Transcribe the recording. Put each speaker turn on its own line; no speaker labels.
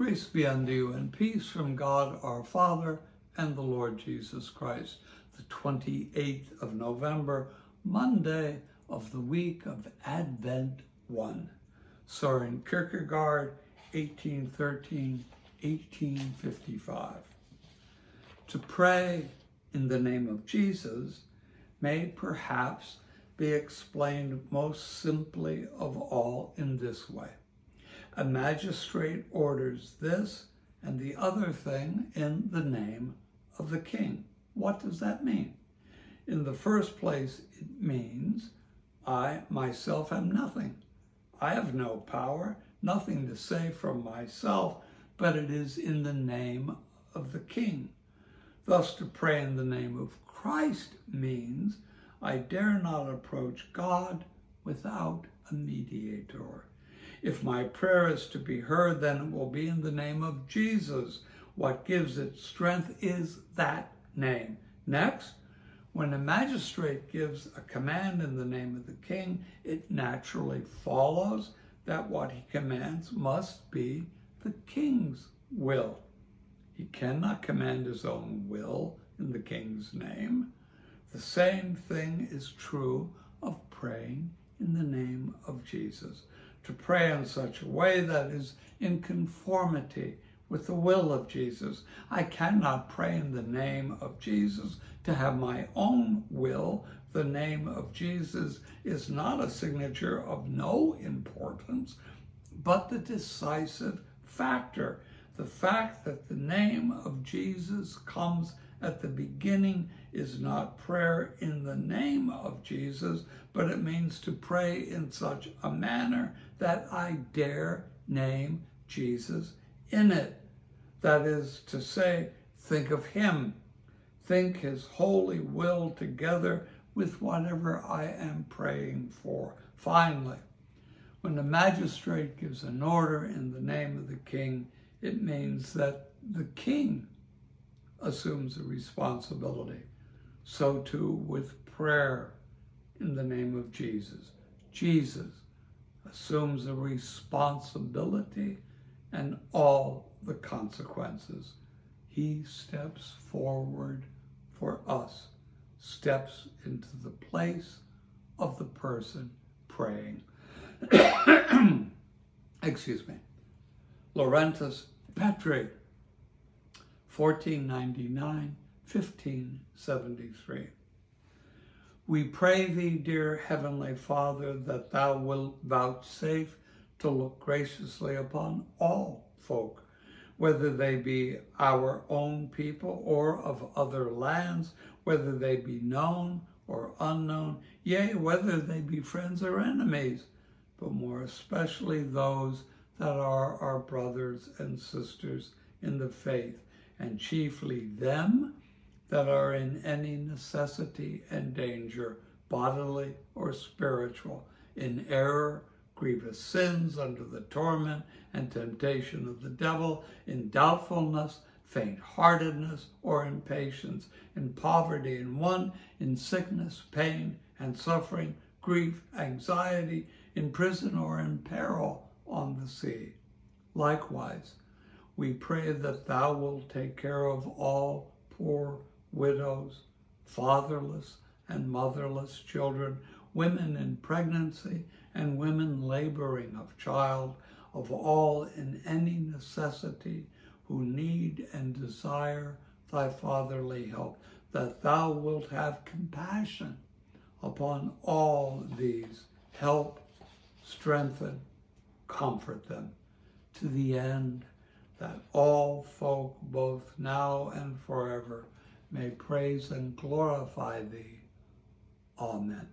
Grace be unto you and peace from God our Father and the Lord Jesus Christ. The 28th of November, Monday of the week of Advent 1. Soren Kierkegaard, 1813, 1855. To pray in the name of Jesus may perhaps be explained most simply of all in this way a magistrate orders this and the other thing in the name of the king. What does that mean? In the first place, it means I myself am nothing. I have no power, nothing to say from myself, but it is in the name of the king. Thus, to pray in the name of Christ means I dare not approach God without a mediator. If my prayer is to be heard, then it will be in the name of Jesus. What gives it strength is that name. Next, when a magistrate gives a command in the name of the king, it naturally follows that what he commands must be the king's will. He cannot command his own will in the king's name. The same thing is true of praying in the name of Jesus to pray in such a way that is in conformity with the will of Jesus. I cannot pray in the name of Jesus to have my own will. The name of Jesus is not a signature of no importance, but the decisive factor. The fact that the name of Jesus comes at the beginning is not prayer in the name of Jesus, but it means to pray in such a manner that I dare name Jesus in it. That is to say, think of him. Think his holy will together with whatever I am praying for. Finally, when the magistrate gives an order in the name of the king, it means that the king assumes the responsibility. So too with prayer in the name of Jesus. Jesus assumes the responsibility and all the consequences. He steps forward for us, steps into the place of the person praying. Excuse me. Laurentius Petri 1499, 1573. We pray thee, dear Heavenly Father, that thou wilt vouchsafe to look graciously upon all folk, whether they be our own people or of other lands, whether they be known or unknown, yea, whether they be friends or enemies, but more especially those that are our brothers and sisters in the faith and chiefly them that are in any necessity and danger, bodily or spiritual, in error, grievous sins, under the torment and temptation of the devil, in doubtfulness, faint-heartedness, or impatience, in poverty in one, in sickness, pain, and suffering, grief, anxiety, in prison or in peril on the sea. Likewise, we pray that thou wilt take care of all poor widows, fatherless and motherless children, women in pregnancy, and women laboring of child, of all in any necessity who need and desire thy fatherly help, that thou wilt have compassion upon all these. Help, strengthen, comfort them to the end that all folk, both now and forever, may praise and glorify thee. Amen.